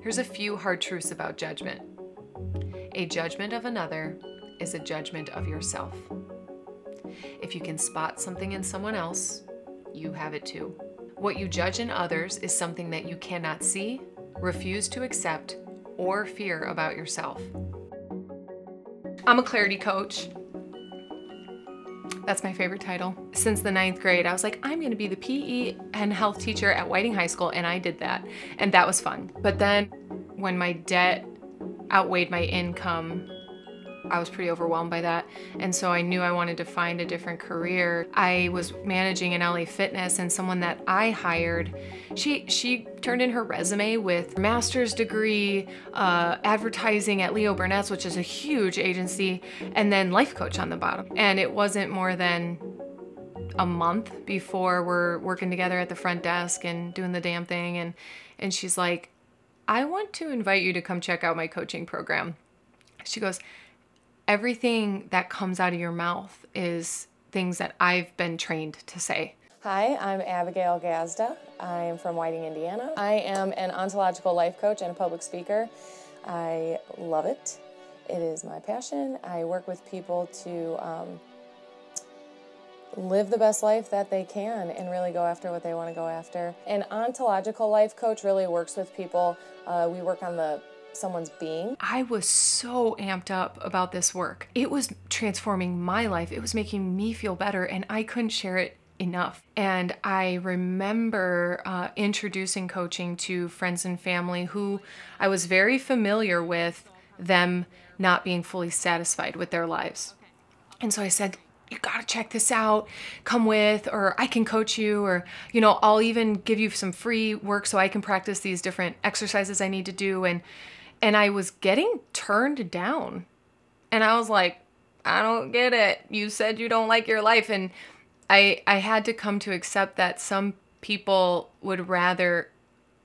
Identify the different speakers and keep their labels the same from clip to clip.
Speaker 1: Here's a few hard truths about judgment a judgment of another is a judgment of yourself. If you can spot something in someone else, you have it too. What you judge in others is something that you cannot see, refuse to accept, or fear about yourself. I'm a clarity coach. That's my favorite title. Since the ninth grade, I was like, I'm gonna be the PE and health teacher at Whiting High School, and I did that. And that was fun. But then when my debt outweighed my income, I was pretty overwhelmed by that. And so I knew I wanted to find a different career. I was managing an LA Fitness and someone that I hired, she she turned in her resume with master's degree, uh, advertising at Leo Burnett's, which is a huge agency, and then life coach on the bottom. And it wasn't more than a month before we're working together at the front desk and doing the damn thing and and she's like I want to invite you to come check out my coaching program. She goes, everything that comes out of your mouth is things that I've been trained to say.
Speaker 2: Hi, I'm Abigail Gazda. I am from Whiting, Indiana. I am an ontological life coach and a public speaker. I love it. It is my passion. I work with people to um, live the best life that they can and really go after what they want to go after. An ontological life coach really works with people. Uh, we work on the someone's being.
Speaker 1: I was so amped up about this work. It was transforming my life. It was making me feel better, and I couldn't share it enough. And I remember uh, introducing coaching to friends and family who I was very familiar with them not being fully satisfied with their lives. And so I said, you got to check this out. Come with, or I can coach you, or, you know, I'll even give you some free work so I can practice these different exercises I need to do. And and I was getting turned down. And I was like, I don't get it. You said you don't like your life and I I had to come to accept that some people would rather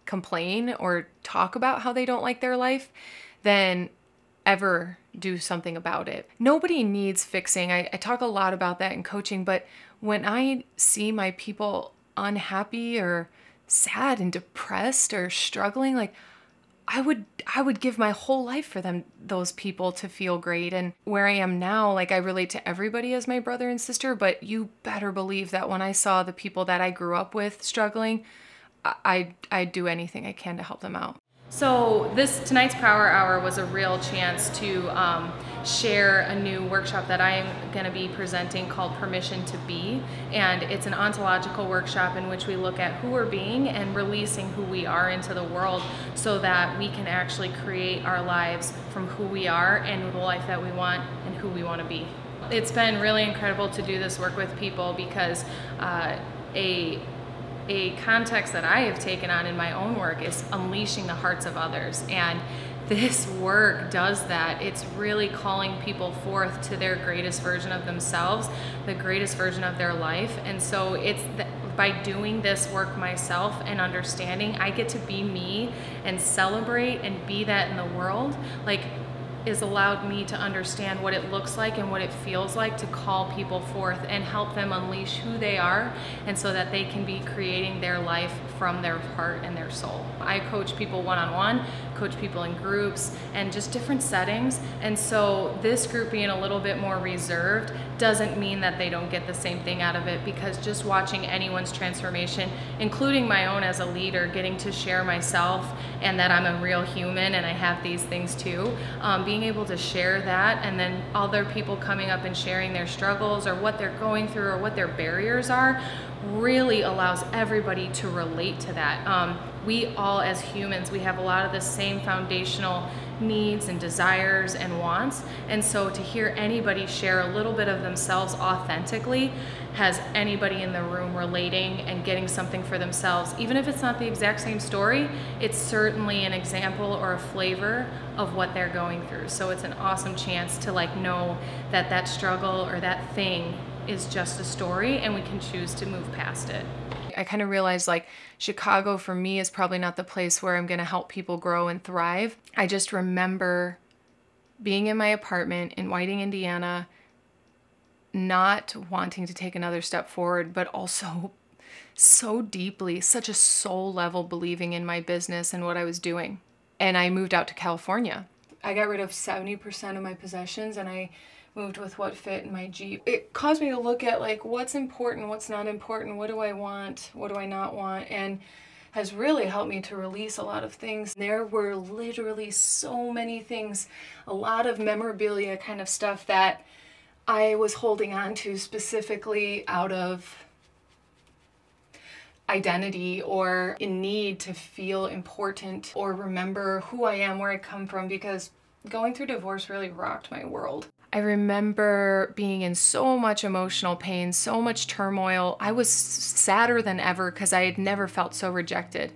Speaker 1: complain or talk about how they don't like their life than ever do something about it. Nobody needs fixing. I, I talk a lot about that in coaching, but when I see my people unhappy or sad and depressed or struggling, like I would I would give my whole life for them those people to feel great and where I am now like I relate to everybody as my brother and sister but you better believe that when I saw the people that I grew up with struggling I I'd do anything I can to help them out. So this tonight's Power Hour was a real chance to um, share a new workshop that I am going to be presenting called Permission to Be, and it's an ontological workshop in which we look at who we're being and releasing who we are into the world, so that we can actually create our lives from who we are and the life that we want and who we want to be. It's been really incredible to do this work with people because uh, a a context that I have taken on in my own work is unleashing the hearts of others. And this work does that. It's really calling people forth to their greatest version of themselves, the greatest version of their life. And so it's the, by doing this work myself and understanding, I get to be me and celebrate and be that in the world. Like is allowed me to understand what it looks like and what it feels like to call people forth and help them unleash who they are and so that they can be creating their life from their heart and their soul. I coach people one on one, coach people in groups, and just different settings. And so, this group being a little bit more reserved doesn't mean that they don't get the same thing out of it because just watching anyone's transformation, including my own as a leader, getting to share myself and that I'm a real human and I have these things too, um, being able to share that and then other people coming up and sharing their struggles or what they're going through or what their barriers are really allows everybody to relate to that. Um, we all, as humans, we have a lot of the same foundational needs and desires and wants. And so to hear anybody share a little bit of themselves authentically has anybody in the room relating and getting something for themselves. Even if it's not the exact same story, it's certainly an example or a flavor of what they're going through. So it's an awesome chance to like know that that struggle or that thing is just a story and we can choose to move past it. I kind of realized like Chicago for me is probably not the place where I'm going to help people grow and thrive. I just remember being in my apartment in Whiting, Indiana, not wanting to take another step forward, but also so deeply, such a soul level believing in my business and what I was doing. and I moved out to California. I got rid of 70% of my possessions and I moved with what fit in my Jeep. It caused me to look at like what's important, what's not important, what do I want, what do I not want, and has really helped me to release a lot of things. There were literally so many things, a lot of memorabilia kind of stuff that I was holding on to specifically out of identity or in need to feel important or remember who I am, where I come from, because going through divorce really rocked my world. I remember being in so much emotional pain, so much turmoil. I was sadder than ever because I had never felt so rejected.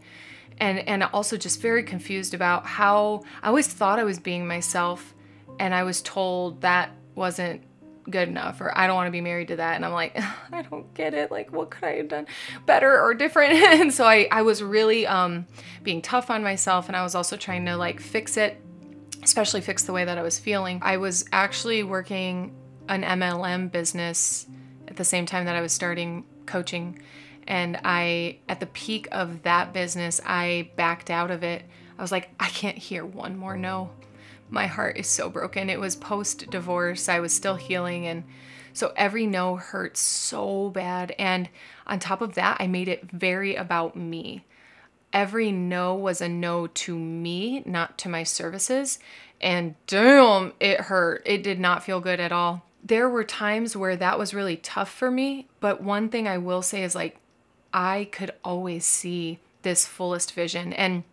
Speaker 1: And, and also just very confused about how I always thought I was being myself, and I was told that wasn't good enough or I don't want to be married to that and I'm like I don't get it like what could I have done better or different and so I I was really um being tough on myself and I was also trying to like fix it especially fix the way that I was feeling. I was actually working an MLM business at the same time that I was starting coaching. And I, at the peak of that business, I backed out of it. I was like, I can't hear one more no. My heart is so broken. It was post divorce, I was still healing. And so every no hurt so bad. And on top of that, I made it very about me every no was a no to me, not to my services. And damn, it hurt. It did not feel good at all. There were times where that was really tough for me. But one thing I will say is like, I could always see this fullest vision. And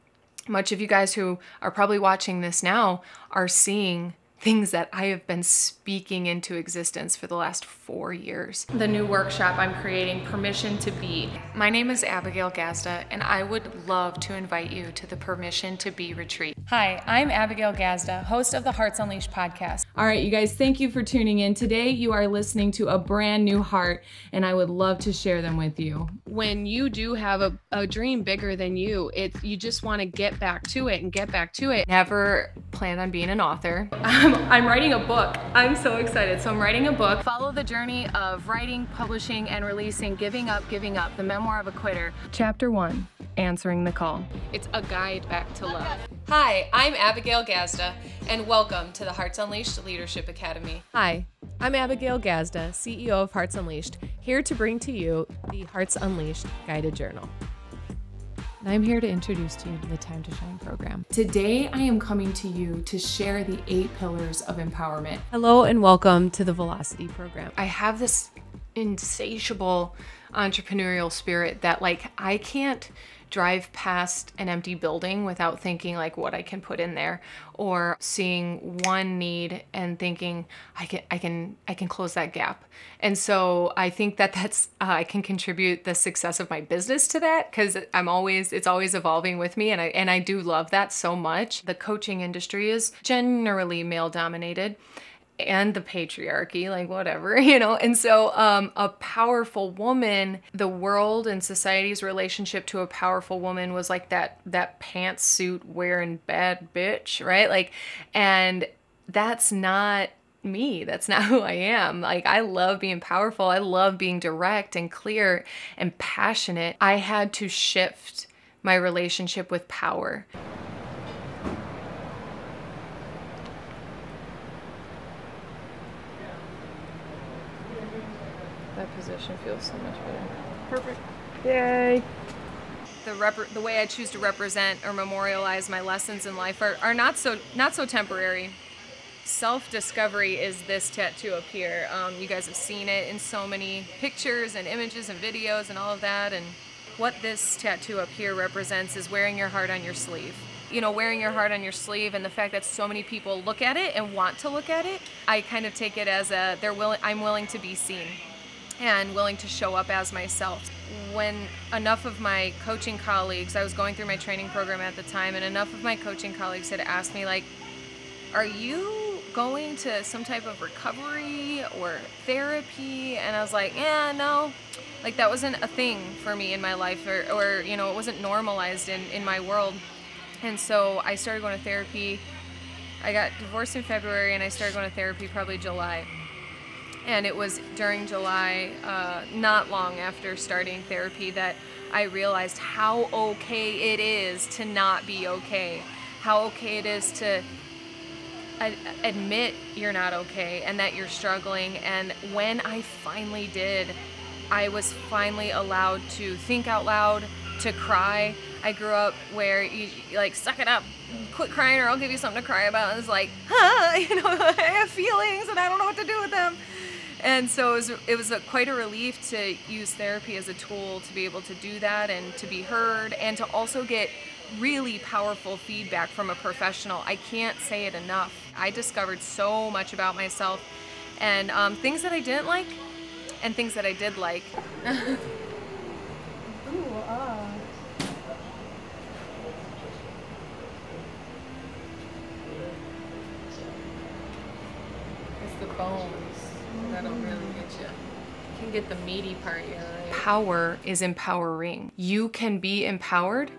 Speaker 1: much of you guys who are probably watching this now are seeing things that I have been speaking into existence for the last four years. The new workshop I'm creating, Permission to Be. My name is Abigail Gazda, and I would love to invite you to the Permission to Be retreat. Hi, I'm Abigail Gazda, host of the Hearts Unleashed podcast. All right, you guys, thank you for tuning in. Today, you are listening to a brand new heart, and I would love to share them with you. When you do have a, a dream bigger than you, it's you just want to get back to it and get back to it. Never plan on being an author. I'm writing a book. I'm so excited. So I'm writing a book. Follow the journey of writing, publishing, and releasing Giving Up, Giving Up, the memoir of a quitter. Chapter one, Answering the Call. It's a guide back to love. Hi, I'm Abigail Gazda, and welcome to the Hearts Unleashed Leadership Academy.
Speaker 3: Hi, I'm Abigail Gazda, CEO of Hearts Unleashed, here to bring to you the Hearts Unleashed Guided Journal I'm here to introduce to you to the Time to Shine program.
Speaker 1: Today, I am coming to you to share the eight pillars of empowerment.
Speaker 3: Hello, and welcome to the Velocity program.
Speaker 1: I have this insatiable entrepreneurial spirit that, like, I can't drive past an empty building without thinking like what I can put in there or seeing one need and thinking I can I can I can close that gap. And so I think that that's uh, I can contribute the success of my business to that cuz I'm always it's always evolving with me and I and I do love that so much. The coaching industry is generally male dominated and the patriarchy, like whatever, you know. And so, um, a powerful woman, the world and society's relationship to a powerful woman was like that that pantsuit wearing bad bitch, right? Like, and that's not me. That's not who I am. Like, I love being powerful. I love being direct and clear and passionate. I had to shift my relationship with power. Position feels so much better. Perfect. Yay. The, rep- the way I choose to represent or memorialize my lessons in life are, are not so not so temporary. Self-discovery is this tattoo up here. Um, you guys have seen it in so many pictures and images and videos and all of that. And what this tattoo up here represents is wearing your heart on your sleeve you know, wearing your heart on your sleeve and the fact that so many people look at it and want to look at it, I kind of take it as a they're willing I'm willing to be seen and willing to show up as myself. When enough of my coaching colleagues, I was going through my training program at the time, and enough of my coaching colleagues had asked me, like, are you going to some type of recovery or therapy? And I was like, yeah, no. Like, that wasn't a thing for me in my life, or, or you know, it wasn't normalized in, in my world. And so I started going to therapy. I got divorced in February, and I started going to therapy probably July and it was during July, uh, not long after starting therapy, that I realized how okay it is to not be okay. how okay it is to admit you're not okay and that you're struggling. And when I finally did, I was finally allowed to think out loud, to cry. I grew up where you, like suck it up, quit crying, or I'll give you something to cry about. And it's like, huh, you know, I have feelings and I don't know what to do with them. And so it was, it was a, quite a relief to use therapy as a tool to be able to do that and to be heard and to also get really powerful feedback from a professional. I can't say it enough. I discovered so much about myself and um, things that I didn't like and things that I did like.
Speaker 2: Ooh, ah.
Speaker 1: It's the bones that'll really get you. You can get the meaty part, yeah. Right? Power is empowering. You can be empowered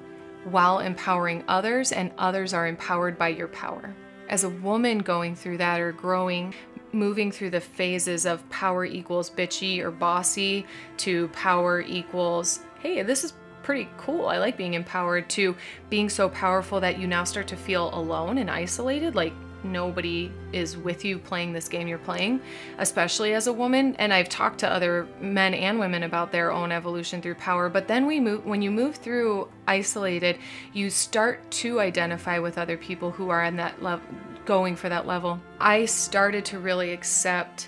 Speaker 1: while empowering others, and others are empowered by your power. As a woman going through that or growing, moving through the phases of power equals bitchy or bossy to power equals, hey, this is pretty cool. I like being empowered to being so powerful that you now start to feel alone and isolated, like nobody is with you playing this game you're playing, especially as a woman. And I've talked to other men and women about their own evolution through power. But then we move when you move through isolated, you start to identify with other people who are in that level going for that level. I started to really accept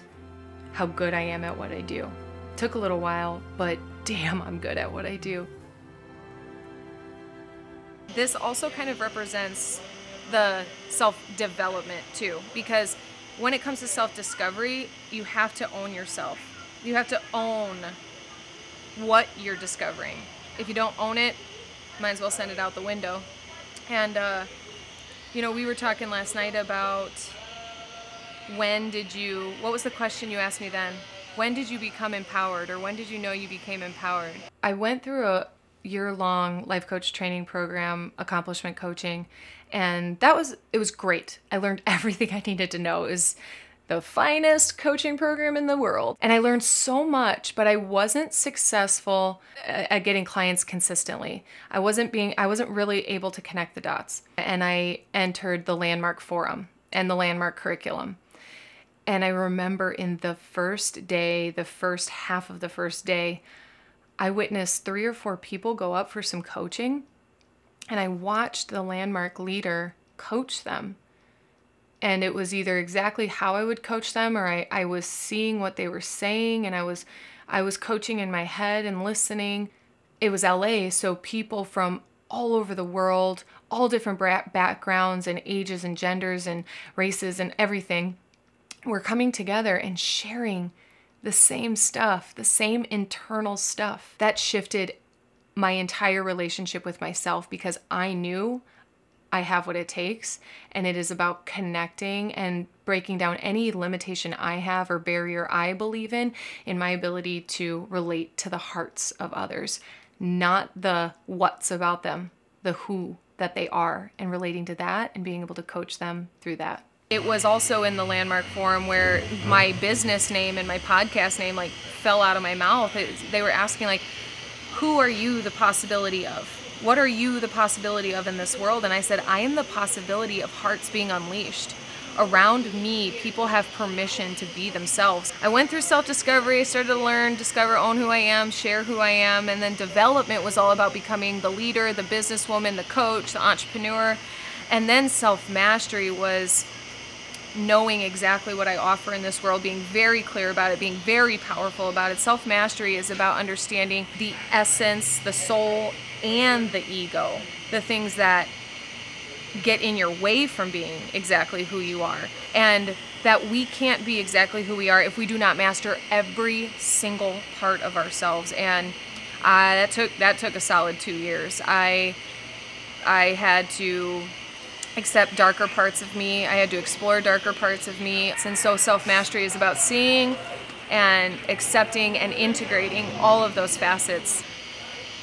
Speaker 1: how good I am at what I do. Took a little while, but damn, I'm good at what I do. This also kind of represents the self development too, because when it comes to self discovery, you have to own yourself. You have to own what you're discovering. If you don't own it, might as well send it out the window. And, uh, you know, we were talking last night about when did you, what was the question you asked me then? When did you become empowered or when did you know you became empowered? I went through a year long life coach training program, accomplishment coaching, and that was it was great. I learned everything I needed to know. It was the finest coaching program in the world. And I learned so much, but I wasn't successful uh, at getting clients consistently. I wasn't being I wasn't really able to connect the dots. And I entered the Landmark Forum and the Landmark curriculum. And I remember in the first day, the first half of the first day, I witnessed three or four people go up for some coaching and I watched the landmark leader coach them. And it was either exactly how I would coach them or I, I was seeing what they were saying and I was I was coaching in my head and listening. It was LA, so people from all over the world, all different backgrounds and ages and genders and races and everything were coming together and sharing the same stuff, the same internal stuff. That shifted my entire relationship with myself because I knew I have what it takes. And it is about connecting and breaking down any limitation I have or barrier I believe in, in my ability to relate to the hearts of others, not the what's about them, the who that they are, and relating to that and being able to coach them through that. It was also in the Landmark Forum where my business name and my podcast name like fell out of my mouth. It, they were asking like, who are you the possibility of? What are you the possibility of in this world? And I said, I am the possibility of hearts being unleashed. Around me, people have permission to be themselves. I went through self discovery, I started to learn, discover, own who I am, share who I am, and then development was all about becoming the leader, the businesswoman, the coach, the entrepreneur. And then self mastery was knowing exactly what I offer in this world, being very clear about it, being very powerful about it. Self mastery is about understanding the essence, the soul, and the ego, the things that get in your way from being exactly who you are. And that we can't be exactly who we are if we do not master every single part of ourselves. And uh, that took that took a solid two years. I I had to accept darker parts of me. I had to explore darker parts of me. And so self mastery is about seeing and accepting and integrating all of those facets.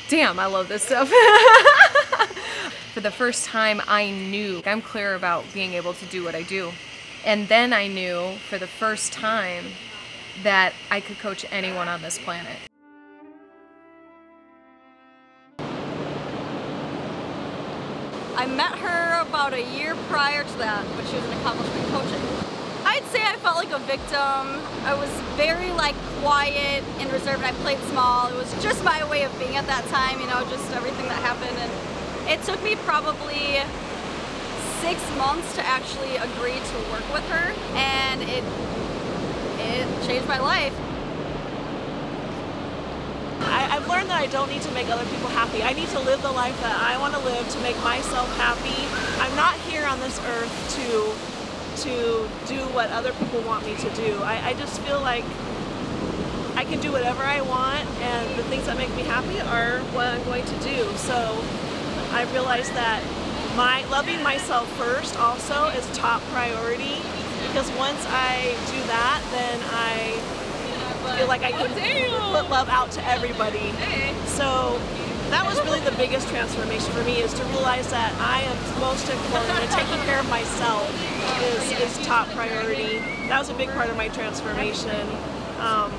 Speaker 1: Damn, I love this stuff. For the first time, I knew I'm clear about being able to do what I do. And then I knew for the first time that I could coach anyone on this planet.
Speaker 4: I met her about a year prior to that, but she was an accomplishment coaching. I'd say I felt like a victim. I was very like quiet and reserved. I played small. It was just my way of being at that time, you know, just everything that happened. And it took me probably six months to actually agree to work with her, and it it changed my life.
Speaker 5: I, have learned that I don't need to make other people happy. I need to live the life that I want to live to make myself happy. I'm not here on this earth to to do what other people want me to do. I, I just feel like I can do whatever I want and the things that make me happy are what I'm going to do. So I realized that my loving myself first also is top priority because once I do that then I like I can put love out to everybody. So that was really the biggest transformation for me is to realize that I am most important and taking care of myself is, is top priority. That was a big part of my transformation. Um,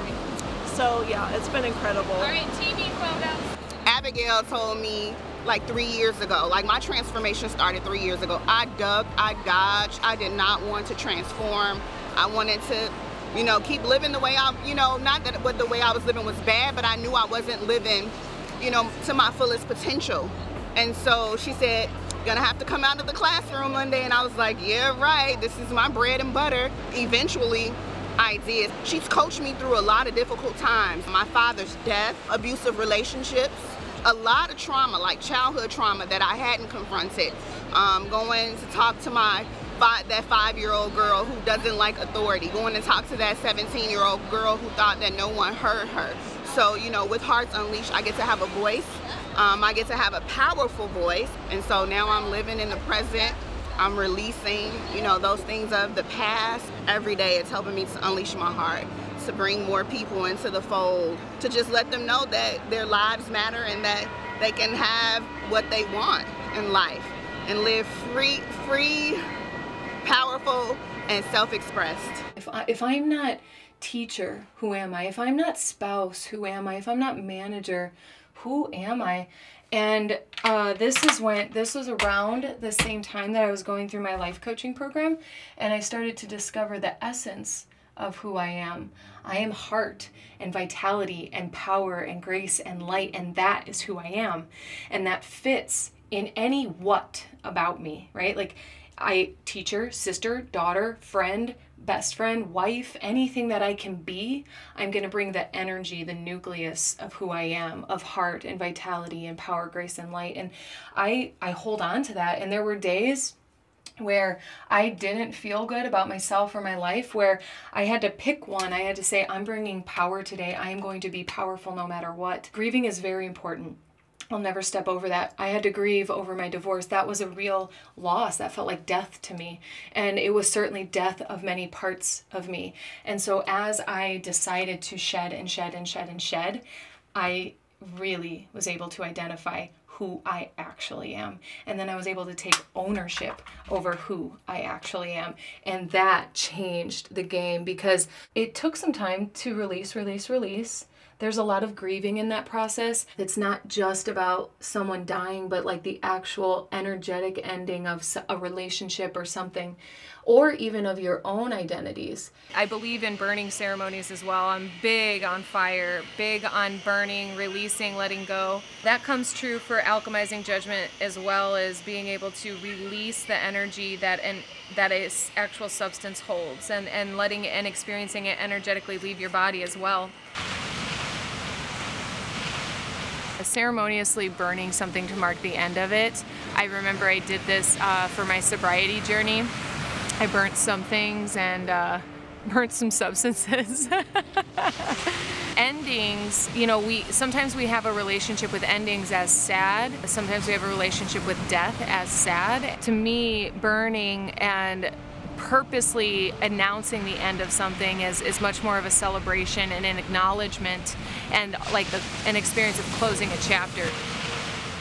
Speaker 5: so yeah, it's been incredible. All
Speaker 6: right, TV photos. Abigail told me like three years ago. Like my transformation started three years ago. I ducked, I dodged, I did not want to transform. I wanted to you know, keep living the way I, you know, not that what the way I was living was bad, but I knew I wasn't living, you know, to my fullest potential. And so she said, gonna have to come out of the classroom one day. And I was like, yeah, right, this is my bread and butter. Eventually, I did. She's coached me through a lot of difficult times. My father's death, abusive relationships, a lot of trauma, like childhood trauma that I hadn't confronted. Um, going to talk to my five, that five-year-old girl who doesn't like authority, going to talk to that 17-year-old girl who thought that no one heard her. So, you know, with Hearts Unleashed, I get to have a voice. Um, I get to have a powerful voice. And so now I'm living in the present. I'm releasing, you know, those things of the past. Every day it's helping me to unleash my heart, to bring more people into the fold, to just let them know that their lives matter and that they can have what they want in life and live free, free, powerful, and self-expressed.
Speaker 1: If, I, if I'm not teacher, who am I? If I'm not spouse, who am I? If I'm not manager, who am I? And uh, this is when this was around the same time that I was going through my life coaching program, and I started to discover the essence of who I am. I am heart and vitality and power and grace and light, and that is who I am. And that fits in any what about me, right? Like I teacher, sister, daughter, friend, best friend, wife, anything that I can be, I'm going to bring the energy, the nucleus of who I am, of heart and vitality and power, grace and light. And I I hold on to that and there were days where I didn't feel good about myself or my life, where I had to pick one. I had to say, I'm bringing power today. I am going to be powerful no matter what. Grieving is very important. I'll never step over that. I had to grieve over my divorce. That was a real loss. That felt like death to me. And it was certainly death of many parts of me. And so as I decided to shed and shed and shed and shed, I really was able to identify who I actually am. And then I was able to take ownership over who I actually am. And that changed the game because it took some time to release, release, release there's a lot of grieving in that process. It's not just about someone dying, but like the actual energetic ending of a relationship or something, or even of your own identities.
Speaker 3: I believe in burning ceremonies as well. I'm big on fire, big on burning, releasing, letting go. That comes true for alchemizing judgment as well as being able to release the energy that an that actual substance holds and, and letting and experiencing it energetically leave your body as well. Ceremoniously burning something to mark the end of it. I remember I did this uh, for my sobriety journey. I burnt some things and uh, burnt some substances. endings, you know, we sometimes we have a relationship with endings as sad. Sometimes we have a relationship with death as sad. To me, burning and purposely announcing the end of something is, is much more of a celebration and an acknowledgement and like the, an experience of closing a chapter.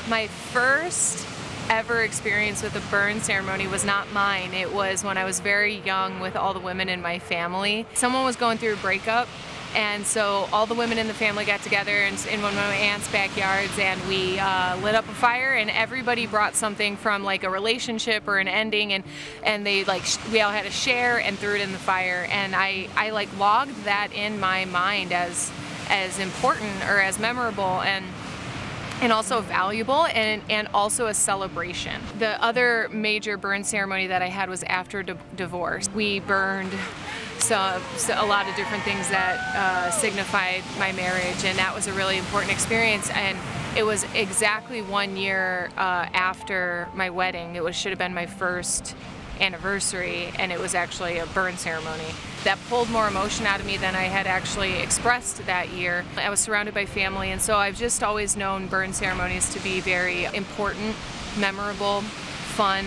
Speaker 3: My first ever experience with a burn ceremony was not mine. It was when I was very young with all the women in my family. Someone was going through a breakup
Speaker 1: And so all the women in the family got together in, in one of my aunt's backyards and we uh, lit up a fire and everybody brought something from like a relationship or an ending and, and they like, we all had a share and threw it in the fire. And I, I like logged that in my mind as, as important or as memorable and and also valuable and, and also a celebration. The other major burn ceremony that I had was after divorce. We burned so, so, a lot of different things that uh, signified my marriage and that was a really important experience and it was exactly one year uh, after my wedding. It was, should have been my first anniversary and it was actually a burn ceremony. That pulled more emotion out of me than I had actually expressed that year. I was surrounded by family and so I've just always known burn ceremonies to be very important, memorable, fun,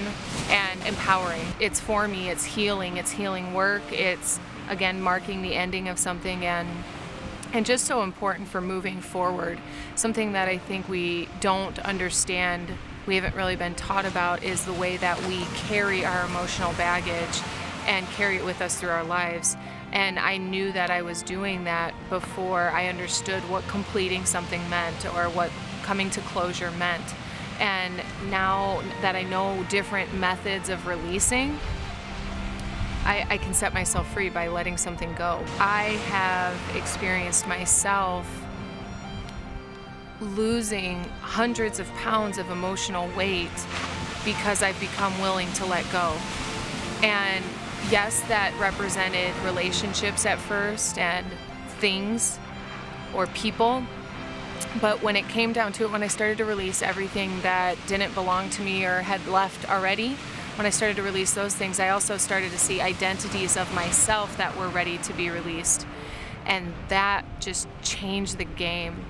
Speaker 1: and empowering. It's for me, it's healing, it's healing work, it's again marking the ending of something and and just so important for moving forward. Something that I think we don't understand we haven't really been taught about is the way that we carry our emotional baggage and carry it with us through our lives. And I knew that I was doing that before I understood what completing something meant or what coming to closure meant. And now that I know different methods of releasing, I, I, can set myself free by letting something go. I have experienced myself losing hundreds of pounds of emotional weight because I've become willing to let go. And yes, that represented relationships at first and things or people. But when it came down to it, when I started to release everything that didn't belong to me or had left already, when I started to release those things, I also started to see identities of myself that were ready to be released. And that just changed the game.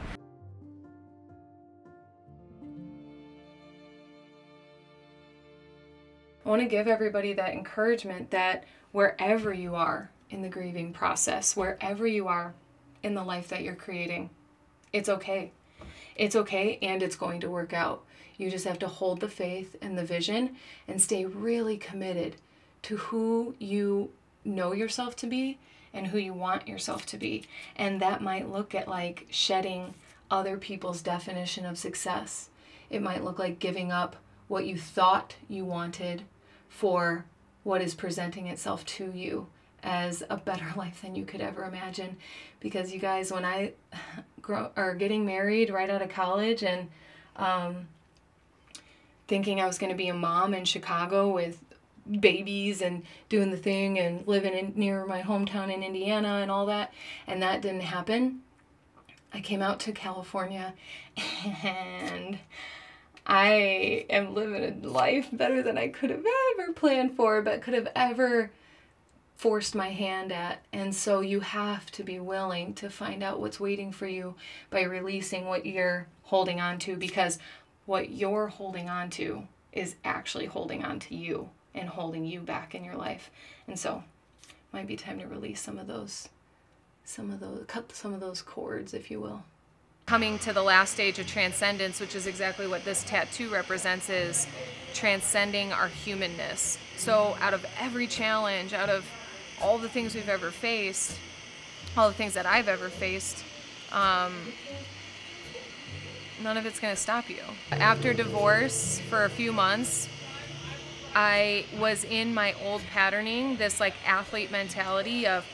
Speaker 7: I want to give everybody that encouragement that wherever you are in the grieving process, wherever you are in the life that you're creating, it's okay. It's okay and it's going to work out. You just have to hold the faith and the vision and stay really committed to who you know yourself to be and who you want yourself to be. And that might look at like shedding other people's definition of success. It might look like giving up what you thought you wanted for what is presenting itself to you as a better life than you could ever imagine. Because you guys, when I grow are getting married right out of college and um, thinking I was going to be a mom in Chicago with babies and doing the thing and living in, near my hometown in Indiana and all that, and that didn't happen. I came out to California and I am living a life better than I could have ever planned for, but could have ever forced my hand at. And so you have to be willing to find out what's waiting for you by releasing what you're holding on to because what you're holding on to is actually holding on to you and holding you back in your life. And so might be time to release some of those some of those cut some of those cords if you will
Speaker 1: coming to the last stage of transcendence, which is exactly what this tattoo represents, is transcending our humanness. So out of every challenge, out of all the things we've ever faced, all the things that I've ever faced, um, none of it's going to stop you. After divorce for a few months, I was in my old patterning, this like athlete mentality of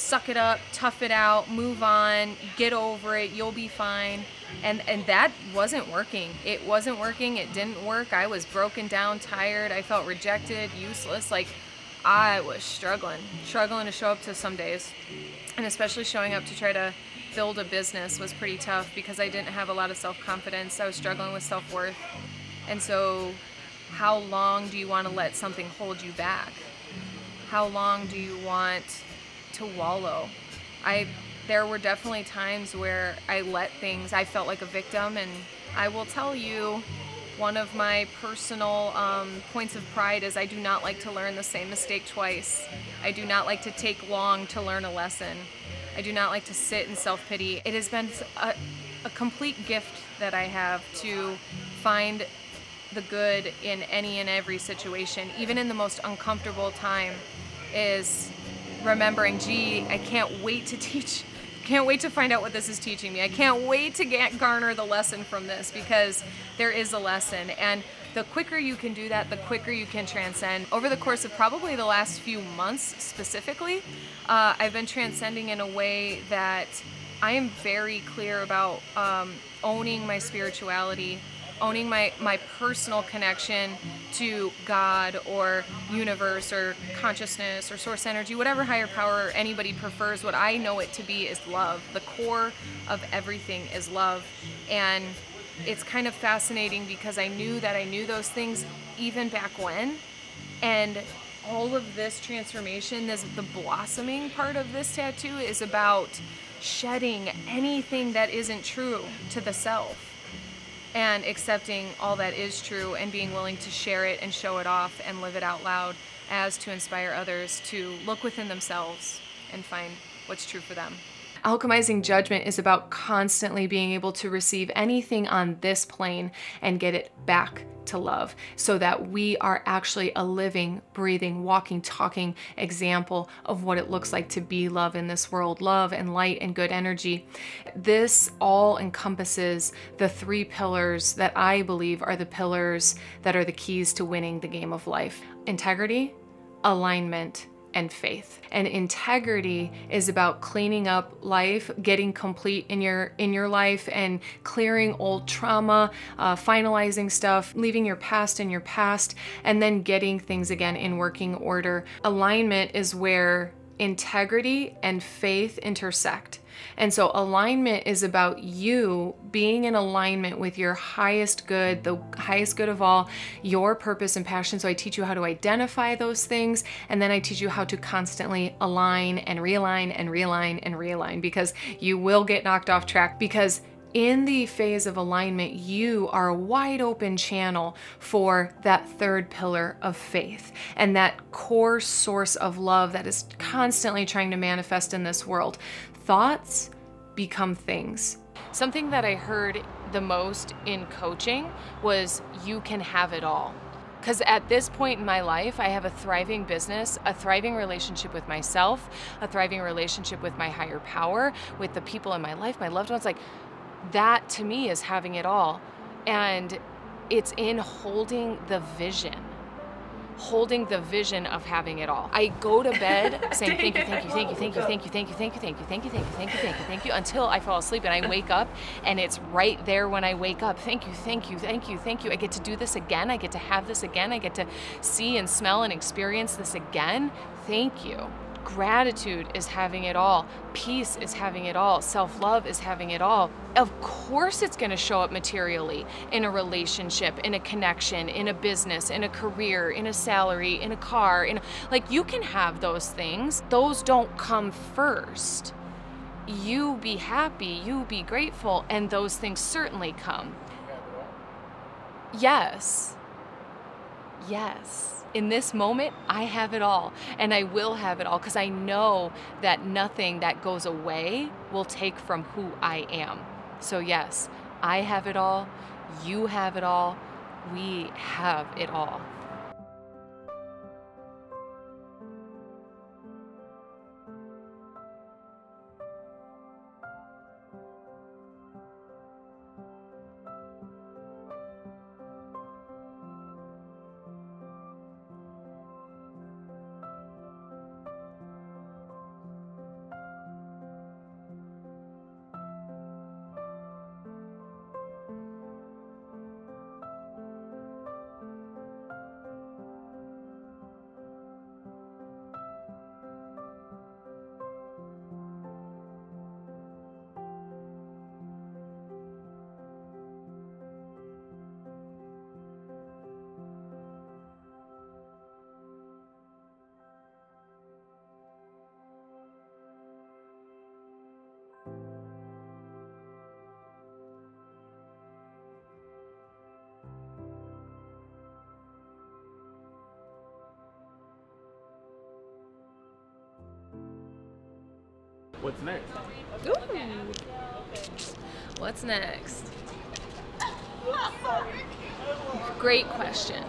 Speaker 1: suck it up, tough it out, move on, get over it, you'll be fine. And and that wasn't working. It wasn't working. It didn't work. I was broken down, tired. I felt rejected, useless. Like I was struggling, struggling to show up to some days. And especially showing up to try to build a business was pretty tough because I didn't have a lot of self-confidence. I was struggling with self-worth. And so how long do you want to let something hold you back? How long do you want to wallow. I there were definitely times where I let things, I felt like a victim, and I will tell you, one of my personal um, points of pride is I do not like to learn the same mistake twice. I do not like to take long to learn a lesson. I do not like to sit in self pity. It has been a, a complete gift that I have to find the good in any and every situation, even in the most uncomfortable time, is remembering, gee, I can't wait to teach can't wait to find out what this is teaching me. I can't wait to get, garner the lesson from this because there is a lesson. And the quicker you can do that, the quicker you can transcend. Over the course of probably the last few months specifically, uh, I've been transcending in a way that I am very clear about um, owning my spirituality, owning my, my personal connection to God or universe or consciousness or source energy, whatever higher power anybody prefers, what I know it to be is love. The core of everything is love. And it's kind of fascinating because I knew that I knew those things even back when. And all of this transformation, this the blossoming part of this tattoo is about shedding anything that isn't true to the self and accepting all that is true and being willing to share it and show it off and live it out loud as to inspire others to look within themselves and find what's true for them.
Speaker 8: Alchemizing judgment is about constantly being able to receive anything on this plane and get it back to love so that we are actually a living, breathing, walking, talking example of what it looks like to be love in this world love and light and good energy. This all encompasses the three pillars that I believe are the pillars that are the keys to winning the game of life integrity, alignment, and faith. And integrity is about cleaning up life, getting complete in your in your life and clearing old trauma, uh, finalizing stuff, leaving your past in your past, and then getting things again in working order. Alignment is where integrity and faith intersect. And so alignment is about you being in alignment with your highest good, the highest good of all, your purpose and passion. So I teach you how to identify those things, and then I teach you how to constantly align and realign and realign and realign because you will get knocked off track because in the phase of alignment, you are a wide open channel for that third pillar of faith and that core source of love that is constantly trying to manifest in this world thoughts become things.
Speaker 1: Something that I heard the most in coaching was you can have it all. Because at this point in my life, I have a thriving business, a thriving relationship with myself, a thriving relationship with my higher power, with the people in my life, my loved ones. Like, that to me is having it all. And it's in holding the vision holding the vision of having it all. I go to bed saying thank you, thank you, thank you, thank you, thank you, thank you, thank you, thank you, thank you, thank you, thank you, thank you, thank you, until I fall asleep and I wake up and it's right there when I wake up. Thank you, thank you, thank you, thank you. I get to do this again. I get to have this again. I get to see and smell and experience this again. Thank you. Gratitude is having it all. Peace is having it all. Self love is having it all. Of course, it's going to show up materially in a relationship, in a connection, in a business, in a career, in a salary, in a car. In like you can have those things. Those don't come first. You be happy, you be grateful, and those things certainly come. Yes. Yes in this moment, I have it all and I will have it all because I know that nothing that goes away will take from who I am. So, yes, I have it all, you have it all, we have it all.
Speaker 9: What's next?
Speaker 1: Ooh. What's next? Great question.